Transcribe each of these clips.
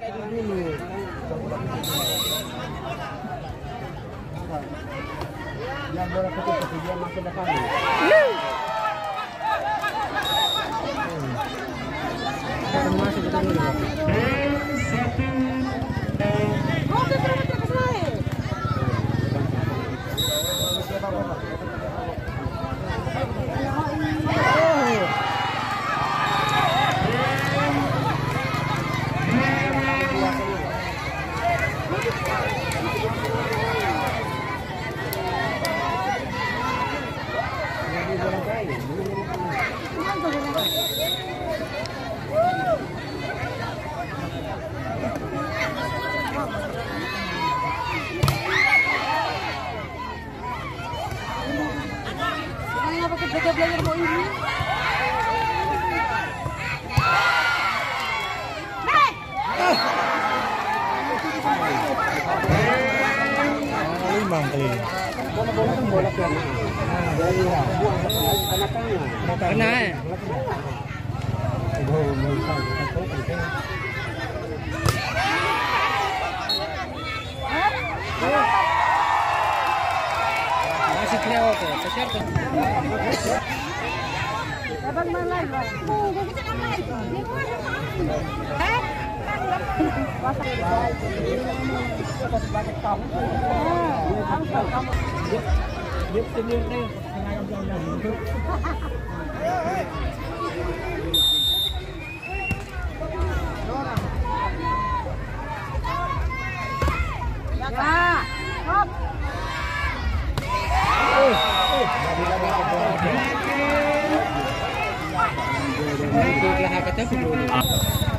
Yang bola kecil dia masuk depan. Kembang kali. Kena. Masih kelewat kok, kejar tuh. Abang malah. Eh, biết tin yêu đi hai ông cho nhau một chút Yeah. Up. Yeah.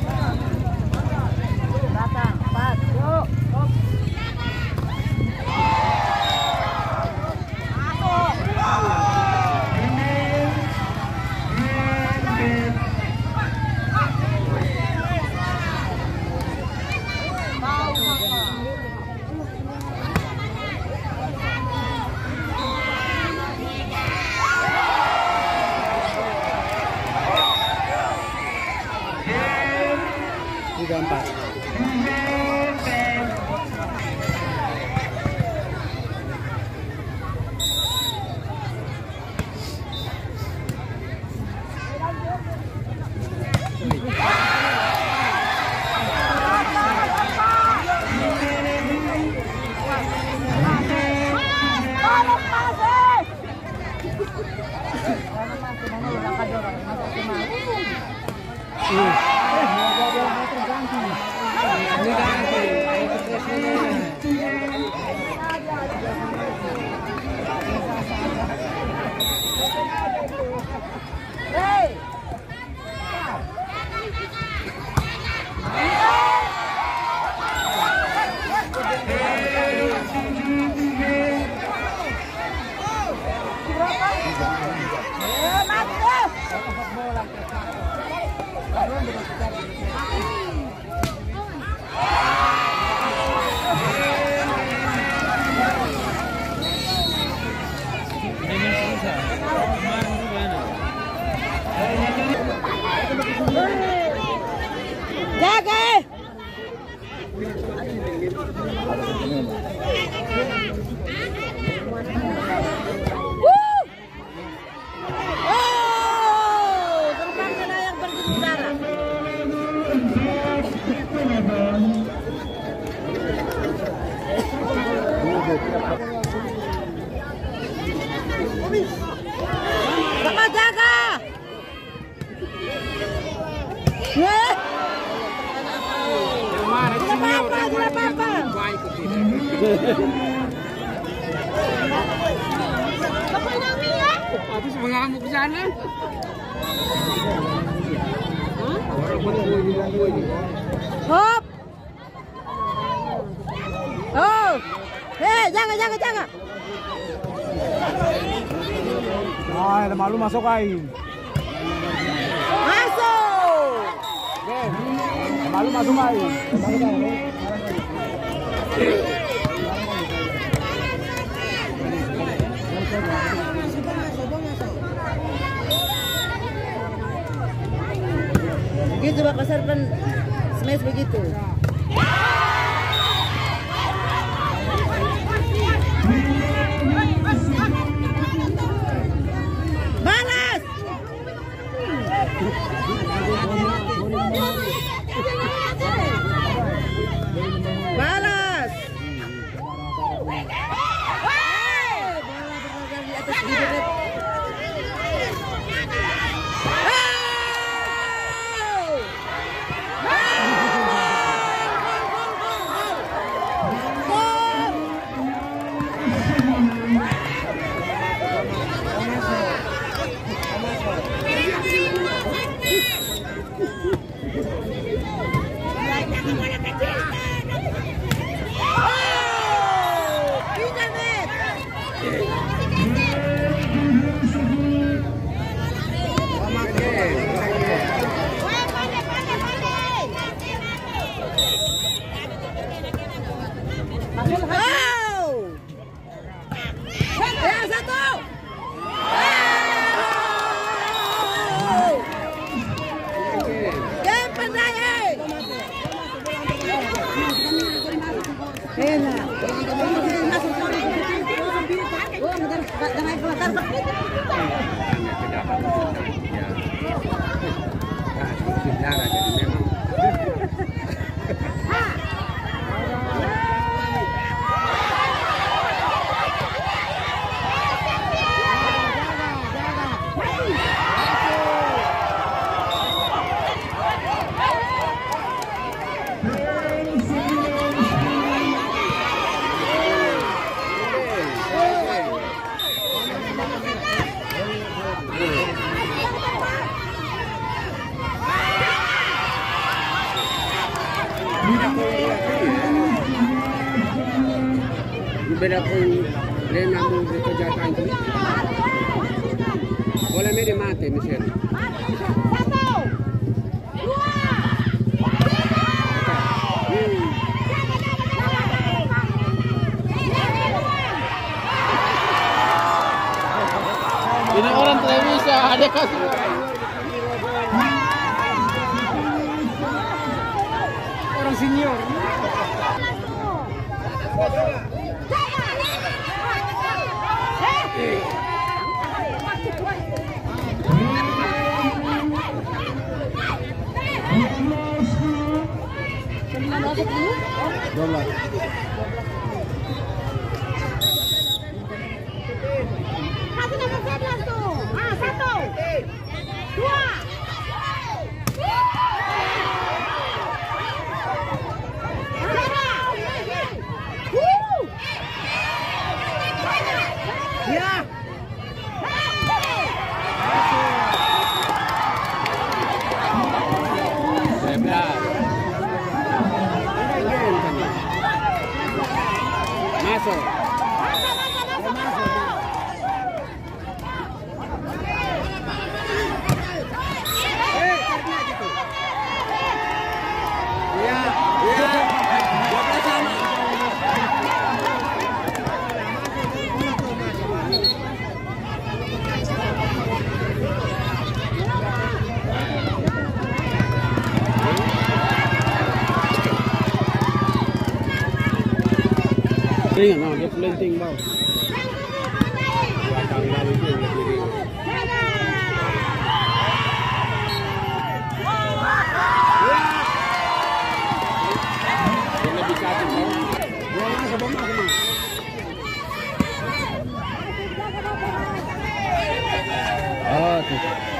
Hop. Oh. Eh, jangan, jangan, jangan. Ah, ada malu masuk ay. Masuk. Malu masuk ay. Gitu Pak Kasar kan smash begitu. Jangan beda pun lena mo dito jatan ko. Wala may di mate ni sir. Ini orang televisi ada kasih. Orang senior. Добре. Bau. Dia masuk bau masuk bau. Oh, tuh.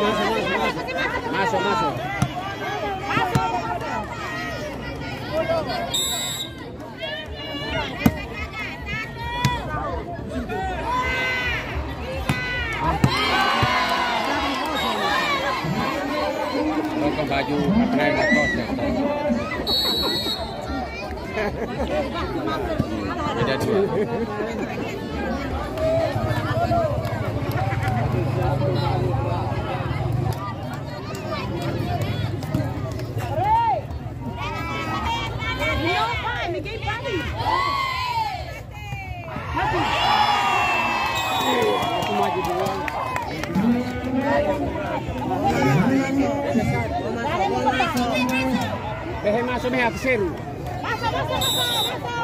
Masuk, masuk. Rokok baju kos ya. Beda dua. Masuk masuk, masuk. Masuk.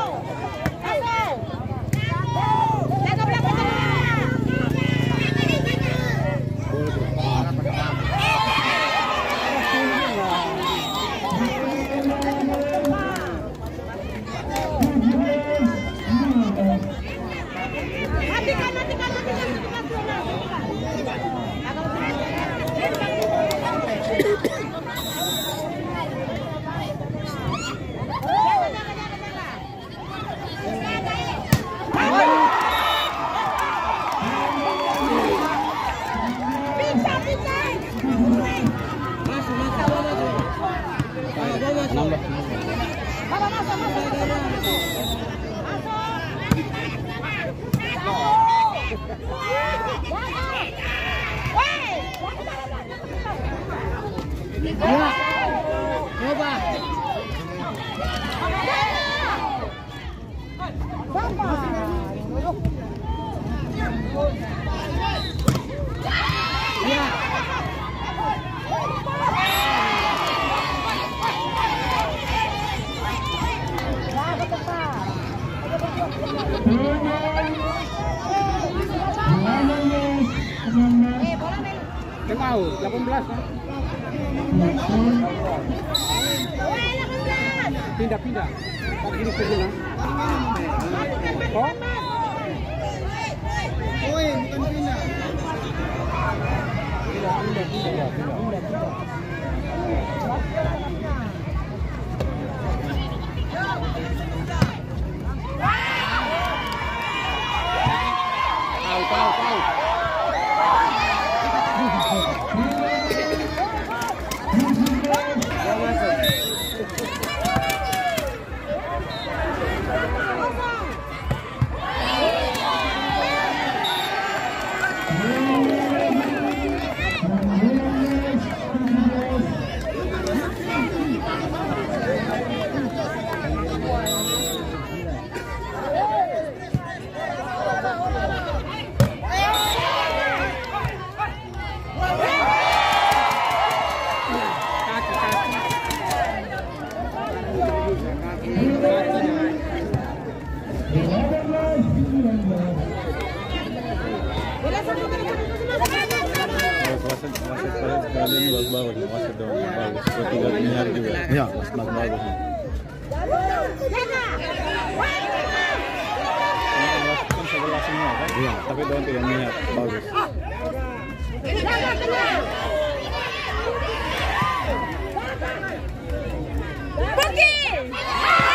Yeah. Pindah, pindah. Gini ke sana. Oh? Oi, bukan pindah. Pindah, pindah, pindah, pindah, pindah, Wasit wasit kalian sekalian bagus bagus wasit dong bagus tiga ini hari juga. Ya. Bagus bagus ini wasit kan sebelah semua kan iya tapi dong tidak niat bagus. Pergi.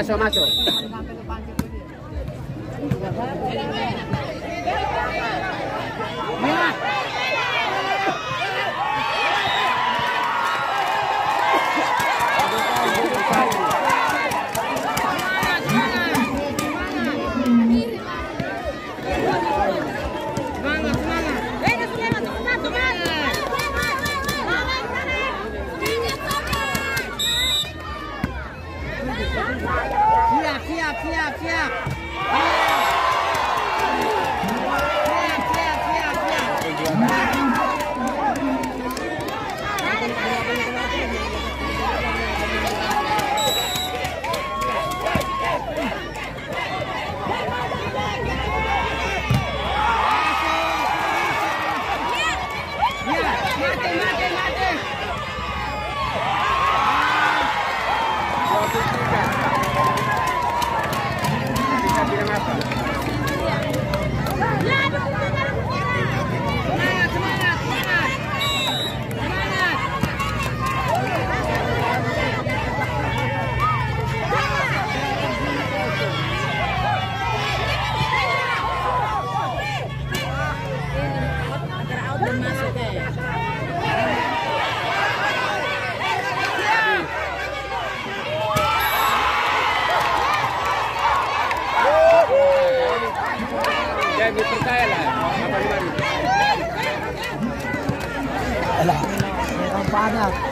Masuk, masuk. Thank you. Orang